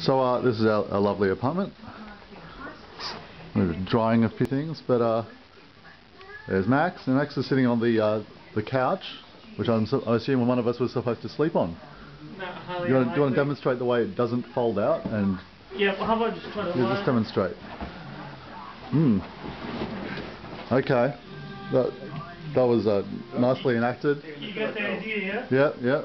So uh, this is a lovely apartment. We're drying a few things, but uh, there's Max, and Max is sitting on the uh, the couch, which I'm su- I assume one of us was supposed to sleep on. No, Do you want, to, do you want to demonstrate the way it doesn't fold out, and Yeah, well, how about just try to Yeah, just demonstrate? Hmm. Okay. That that was uh, nicely enacted. You got the idea, yeah? Yeah, yeah.